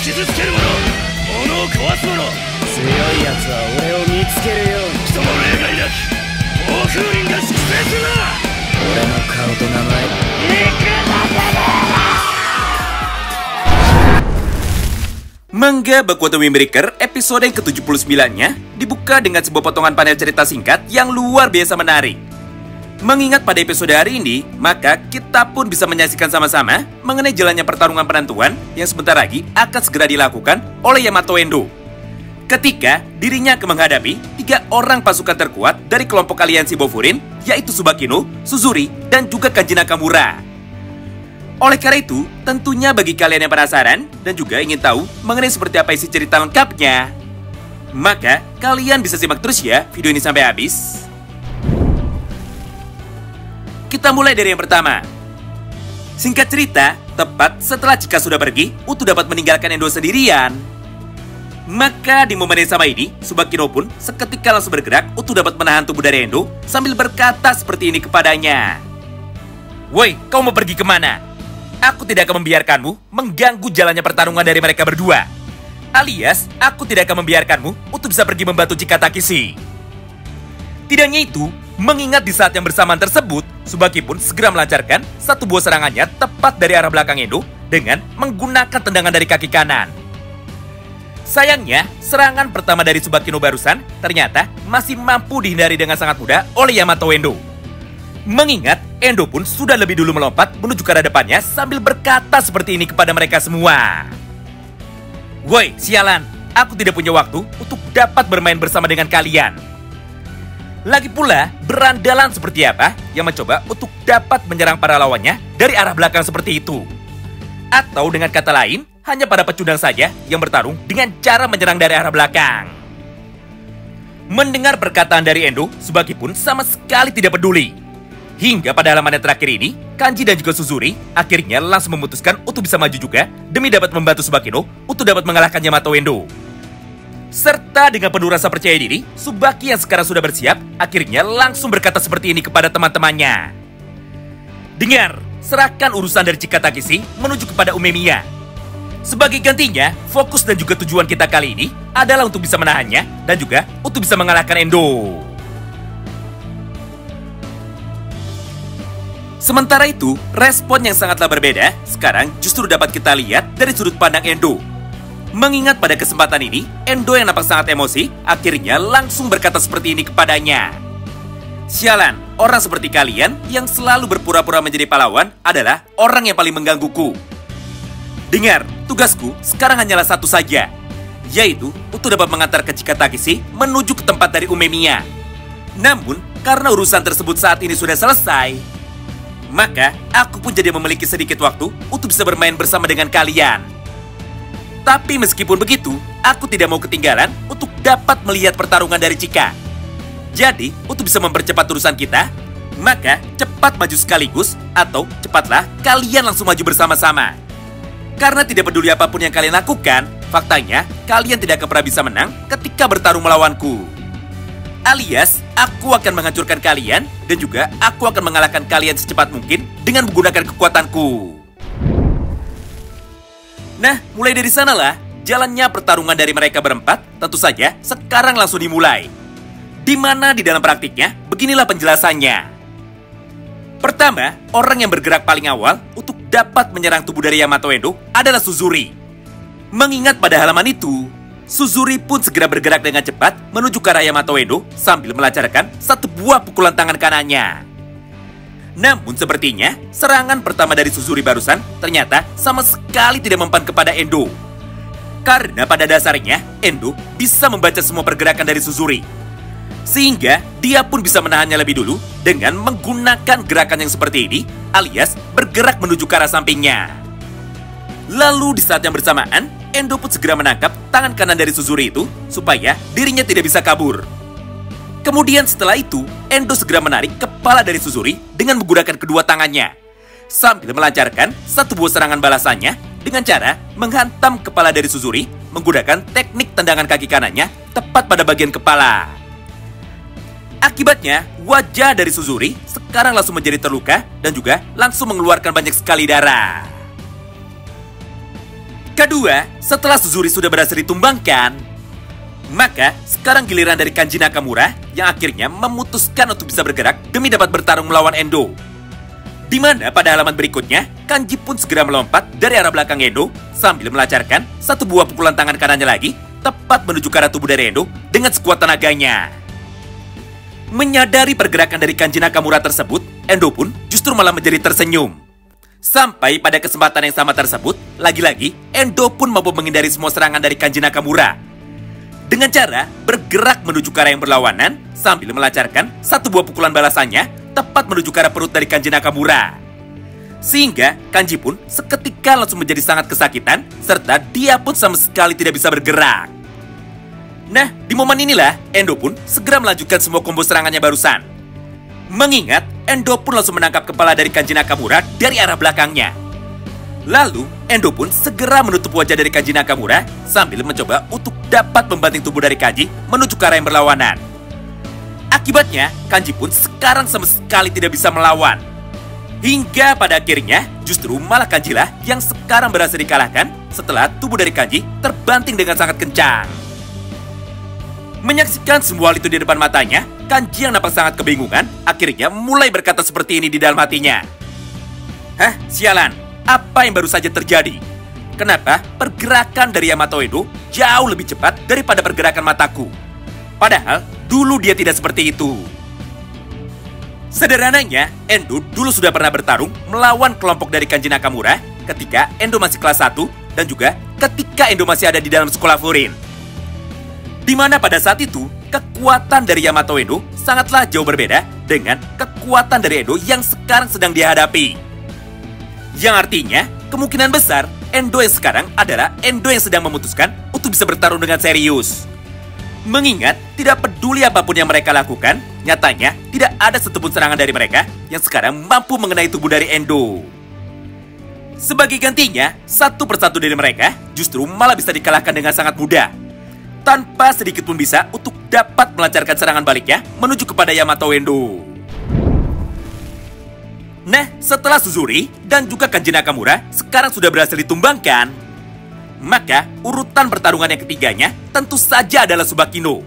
傷つける者物を壊す者強いやつは俺を見つけるように人も例外なき暴風林が粛清するな俺の顔と名前 Manga Bakuto Windbreaker episode yang ke-79-nya dibuka dengan sebuah potongan panel cerita singkat yang luar biasa menarik. Mengingat pada episode hari ini, maka kita pun bisa menyaksikan sama-sama mengenai jalannya pertarungan penentuan yang sebentar lagi akan segera dilakukan oleh Yamato Endo. Ketika dirinya akan menghadapi tiga orang pasukan terkuat dari kelompok aliansi Bofurin, yaitu Subakino, Suzuri, dan juga Kanji Nakamura. Oleh karena itu, tentunya bagi kalian yang penasaran dan juga ingin tahu mengenai seperti apa isi cerita lengkapnya, maka kalian bisa simak terus ya video ini sampai habis. Kita mulai dari yang pertama. Singkat cerita, tepat setelah Cika sudah pergi, Utu dapat meninggalkan Endo sendirian. Maka di momen yang sama ini, Subakino pun seketika langsung bergerak Utu dapat menahan tubuh dari Endo sambil berkata seperti ini kepadanya. Woi, kau mau pergi ke mana? Aku tidak akan membiarkanmu mengganggu jalannya pertarungan dari mereka berdua. Alias, aku tidak akan membiarkanmu untuk bisa pergi membantu Cika Takishi. Tidak hanya itu, mengingat di saat yang bersamaan tersebut, Subaki pun segera melancarkan satu buah serangannya tepat dari arah belakang Endo dengan menggunakan tendangan dari kaki kanan. Sayangnya, serangan pertama dari Subakino barusan ternyata masih mampu dihindari dengan sangat mudah oleh Yamato Endo. Mengingat Endo pun sudah lebih dulu melompat menuju ke arah depannya sambil berkata seperti ini kepada mereka semua. Woi, sialan, aku tidak punya waktu untuk dapat bermain bersama dengan kalian. Lagi pula, berandalan seperti apa yang mencoba untuk dapat menyerang para lawannya dari arah belakang seperti itu. Atau dengan kata lain, hanya para pecundang saja yang bertarung dengan cara menyerang dari arah belakang. Mendengar perkataan dari Endo, Subaki pun sama sekali tidak peduli. Hingga pada halaman yang terakhir ini, Kanji dan juga Suzuri akhirnya langsung memutuskan untuk bisa maju juga demi dapat membantu Subakino untuk dapat mengalahkan Yamato Endo. Serta dengan penuh rasa percaya diri, Subaki yang sekarang sudah bersiap akhirnya langsung berkata seperti ini kepada teman-temannya. Dengar, serahkan urusan dari Chika Takeshi menuju kepada Umemiya. Sebagai gantinya, fokus dan juga tujuan kita kali ini adalah untuk bisa menahannya dan juga untuk bisa mengalahkan Endo. Sementara itu, respon yang sangatlah berbeda sekarang justru dapat kita lihat dari sudut pandang Endo. Mengingat pada kesempatan ini, Endo yang nampak sangat emosi, akhirnya langsung berkata seperti ini kepadanya. Sialan, orang seperti kalian yang selalu berpura-pura menjadi pahlawan adalah orang yang paling menggangguku. Dengar, tugasku sekarang hanyalah satu saja, yaitu untuk dapat mengantar ke Takeshi menuju ke tempat dari Umemiya. Namun, karena urusan tersebut saat ini sudah selesai, maka aku pun jadi memiliki sedikit waktu untuk bisa bermain bersama dengan kalian. Tapi meskipun begitu, aku tidak mau ketinggalan untuk dapat melihat pertarungan dari Cika. Jadi, untuk bisa mempercepat urusan kita, maka cepat maju sekaligus atau cepatlah kalian langsung maju bersama-sama. Karena tidak peduli apa pun yang kalian lakukan, faktanya kalian tidak akan pernah bisa menang ketika bertarung melawanku. Alias, aku akan menghancurkan kalian dan juga aku akan mengalahkan kalian secepat mungkin dengan menggunakan kekuatanku. Nah, mulai dari sanalah jalannya pertarungan dari mereka berempat tentu saja sekarang langsung dimulai. Di mana di dalam praktiknya, beginilah penjelasannya. Pertama, orang yang bergerak paling awal untuk dapat menyerang tubuh dari Yamato Endo adalah Suzuri. Mengingat pada halaman itu, Suzuri pun segera bergerak dengan cepat menuju ke arah Yamato Endo sambil melancarkan satu buah pukulan tangan kanannya. Namun sepertinya serangan pertama dari Suzuri barusan ternyata sama sekali tidak mempan kepada Endo. Karena pada dasarnya Endo bisa membaca semua pergerakan dari Suzuri. Sehingga dia pun bisa menahannya lebih dulu dengan menggunakan gerakan yang seperti ini alias bergerak menuju ke arah sampingnya. Lalu di saat yang bersamaan, Endo pun segera menangkap tangan kanan dari Suzuri itu supaya dirinya tidak bisa kabur. Kemudian setelah itu, Endo segera menarik kepala dari Suzuri dengan menggunakan kedua tangannya. Sambil melancarkan satu buah serangan balasannya dengan cara menghantam kepala dari Suzuri menggunakan teknik tendangan kaki kanannya tepat pada bagian kepala. Akibatnya, wajah dari Suzuri sekarang langsung menjadi terluka dan juga langsung mengeluarkan banyak sekali darah. Kedua, setelah Suzuri sudah berhasil ditumbangkan, maka sekarang giliran dari Kanji Nakamura yang akhirnya memutuskan untuk bisa bergerak demi dapat bertarung melawan Endo. Di mana pada halaman berikutnya, Kanji pun segera melompat dari arah belakang Endo sambil melancarkan satu buah pukulan tangan kanannya lagi tepat menuju ke arah tubuh dari Endo dengan sekuat tenaganya. Menyadari pergerakan dari Kanji Nakamura tersebut, Endo pun justru malah menjadi tersenyum. Sampai pada kesempatan yang sama tersebut, lagi-lagi Endo pun mampu menghindari semua serangan dari Kanji Nakamura. Dengan cara bergerak menuju ke arah yang berlawanan sambil melancarkan satu buah pukulan balasannya tepat menuju ke arah perut dari Kanji Nakamura. Sehingga Kanji pun seketika langsung menjadi sangat kesakitan serta dia pun sama sekali tidak bisa bergerak. Nah, di momen inilah Endo pun segera melanjutkan semua combo serangannya barusan. Mengingat Endo pun langsung menangkap kepala dari Kanji Nakamura dari arah belakangnya. Lalu, Endo pun segera menutup wajah dari Kanji Nakamura sambil mencoba untuk dapat membanting tubuh dari Kanji menuju ke arah yang berlawanan. Akibatnya, Kanji pun sekarang sama sekali tidak bisa melawan. Hingga pada akhirnya, justru malah Kanji lah yang sekarang berhasil dikalahkan setelah tubuh dari Kanji terbanting dengan sangat kencang. Menyaksikan semua hal itu di depan matanya, Kanji yang nampak sangat kebingungan akhirnya mulai berkata seperti ini di dalam hatinya. Hah, sialan, apa yang baru saja terjadi? Kenapa pergerakan dari Yamato Edo jauh lebih cepat daripada pergerakan mataku? Padahal dulu dia tidak seperti itu. Sederhananya, Endo dulu sudah pernah bertarung melawan kelompok dari Kanji Nakamura ketika Endo masih kelas 1 dan juga ketika Endo masih ada di dalam sekolah Furin. Di mana pada saat itu, kekuatan dari Yamato Endo sangatlah jauh berbeda dengan kekuatan dari Endo yang sekarang sedang dihadapi. Yang artinya, kemungkinan besar Endo yang sekarang adalah Endo yang sedang memutuskan untuk bisa bertarung dengan serius. Mengingat tidak peduli apa pun yang mereka lakukan, nyatanya tidak ada satupun serangan dari mereka yang sekarang mampu mengenai tubuh dari Endo. Sebagai gantinya, satu persatu dari mereka justru malah bisa dikalahkan dengan sangat mudah. Tanpa sedikit pun bisa untuk dapat melancarkan serangan baliknya menuju kepada Yamato Endo. Nah, setelah Suzuri dan juga Kanji Nakamura sekarang sudah berhasil ditumbangkan, maka urutan pertarungan yang ketiganya tentu saja adalah Subakino.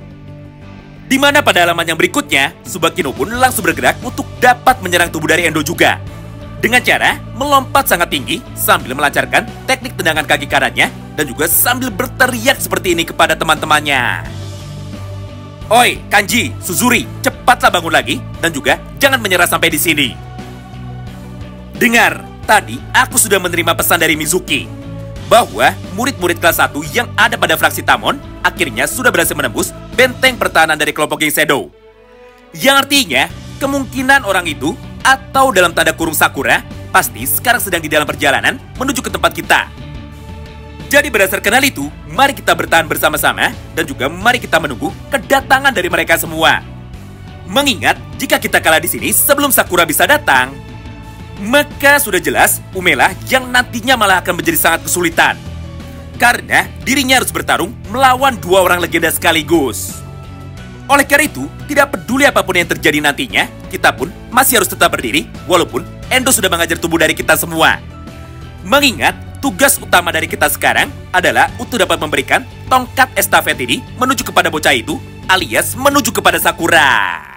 Di mana pada halaman yang berikutnya, Subakino pun langsung bergerak untuk dapat menyerang tubuh dari Endo juga. Dengan cara melompat sangat tinggi sambil melancarkan teknik tendangan kaki kanannya dan juga sambil berteriak seperti ini kepada teman-temannya. Oi, Kanji, Suzuri, cepatlah bangun lagi dan juga jangan menyerah sampai di sini. Dengar, tadi aku sudah menerima pesan dari Mizuki bahwa murid-murid kelas 1 yang ada pada fraksi Tamon akhirnya sudah berhasil menembus benteng pertahanan dari kelompok Geng Shadow. Yang artinya, kemungkinan orang itu atau dalam tanda kurung Sakura pasti sekarang sedang di dalam perjalanan menuju ke tempat kita. Jadi berdasarkan hal itu, mari kita bertahan bersama-sama dan juga mari kita menunggu kedatangan dari mereka semua. Mengingat jika kita kalah di sini sebelum Sakura bisa datang, maka sudah jelas Umela yang nantinya malah akan menjadi sangat kesulitan. Karena dirinya harus bertarung melawan dua orang legenda sekaligus. Oleh karena itu, tidak peduli apa pun yang terjadi nantinya, kita pun masih harus tetap berdiri walaupun Endo sudah mengajar tubuh dari kita semua. Mengingat tugas utama dari kita sekarang adalah untuk dapat memberikan tongkat estafet ini menuju kepada bocah itu alias menuju kepada Sakura.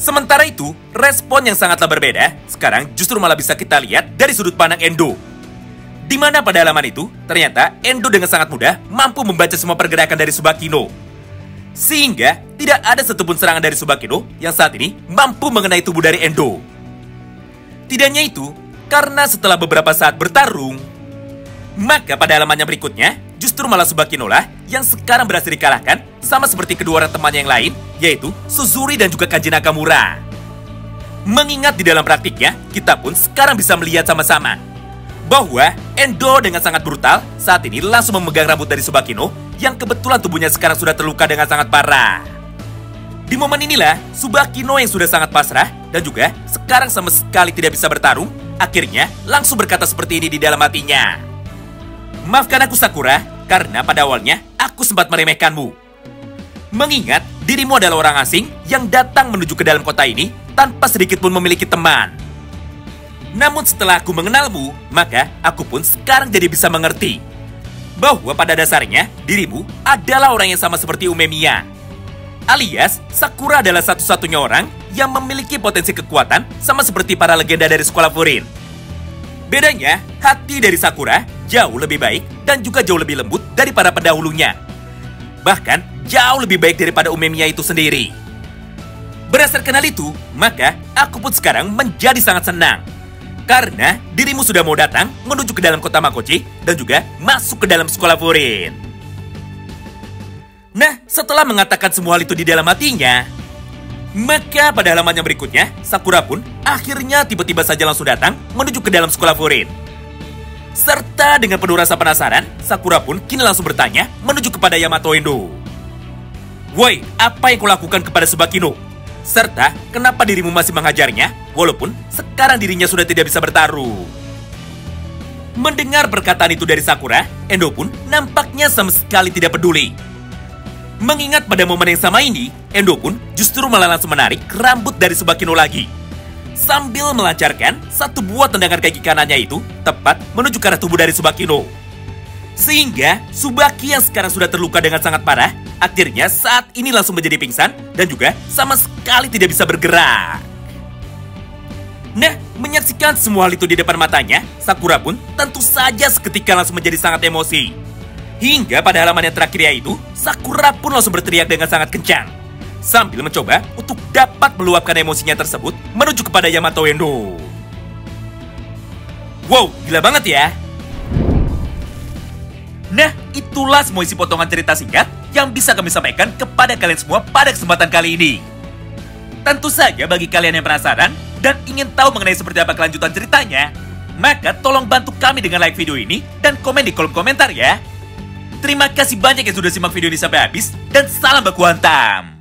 Sementara itu, respon yang sangatlah berbeda sekarang justru malah bisa kita lihat dari sudut pandang Endo. Di mana pada halaman itu, ternyata Endo dengan sangat mudah mampu membaca semua pergerakan dari Subakino. Sehingga tidak ada satupun serangan dari Subakino yang saat ini mampu mengenai tubuh dari Endo. Tidaknya itu, karena setelah beberapa saat bertarung, maka pada halaman yang berikutnya, justru malah Subakino lah yang sekarang berhasil dikalahkan sama seperti kedua orang temannya yang lain, yaitu Suzuri dan juga Kanji Nakamura. Mengingat di dalam praktiknya, kita pun sekarang bisa melihat sama-sama bahwa Endo dengan sangat brutal saat ini langsung memegang rambut dari Subakino yang kebetulan tubuhnya sekarang sudah terluka dengan sangat parah. Di momen inilah, Subakino yang sudah sangat pasrah dan juga sekarang sama sekali tidak bisa bertarung, akhirnya langsung berkata seperti ini di dalam hatinya. Maafkan aku Sakura, karena pada awalnya aku sempat meremehkanmu. Mengingat dirimu adalah orang asing yang datang menuju ke dalam kota ini tanpa sedikit pun memiliki teman. Namun setelah aku mengenalmu, maka aku pun sekarang jadi bisa mengerti bahwa pada dasarnya dirimu adalah orang yang sama seperti Umemiya. Alias, Sakura adalah satu-satunya orang yang memiliki potensi kekuatan sama seperti para legenda dari sekolah Furin. Bedanya, hati dari Sakura jauh lebih baik dan juga jauh lebih lembut dari para pendahulunya. Bahkan, jauh lebih baik daripada Umemiya itu sendiri. Berdasarkan hal itu, maka aku pun sekarang menjadi sangat senang. Karena dirimu sudah mau datang menuju ke dalam kota Makochi dan juga masuk ke dalam sekolah Furin. Nah, setelah mengatakan semua hal itu di dalam hatinya, maka pada halaman yang berikutnya, Sakura pun akhirnya tiba-tiba saja langsung datang menuju ke dalam sekolah Furin. Serta dengan penuh rasa penasaran, Sakura pun kini langsung bertanya menuju kepada Yamato Endo. Woi, apa yang kau lakukan kepada Subakino? Serta, kenapa dirimu masih menghajarnya, walaupun sekarang dirinya sudah tidak bisa bertaruh? Mendengar perkataan itu dari Sakura, Endo pun nampaknya sama sekali tidak peduli. Mengingat pada momen yang sama ini, Endo pun justru malah langsung menarik rambut dari Subakino lagi. Sambil melancarkan satu buah tendangan kaki kanannya itu tepat menuju ke arah tubuh dari Subakino. Sehingga Subaki yang sekarang sudah terluka dengan sangat parah, akhirnya saat ini langsung menjadi pingsan dan juga sama sekali tidak bisa bergerak. Nah, menyaksikan semua hal itu di depan matanya, Sakura pun tentu saja seketika langsung menjadi sangat emosi. Hingga pada halaman yang terakhir yaitu, Sakura pun langsung berteriak dengan sangat kencang. Sambil mencoba untuk dapat meluapkan emosinya tersebut menuju kepada Yamato Endo. Wow, gila banget ya! Nah, itulah semua isi potongan cerita singkat yang bisa kami sampaikan kepada kalian semua pada kesempatan kali ini. Tentu saja bagi kalian yang penasaran dan ingin tahu mengenai seperti apa kelanjutan ceritanya, maka tolong bantu kami dengan like video ini dan komen di kolom komentar ya. Terima kasih banyak yang sudah simak video ini sampai habis dan salam baku hantam.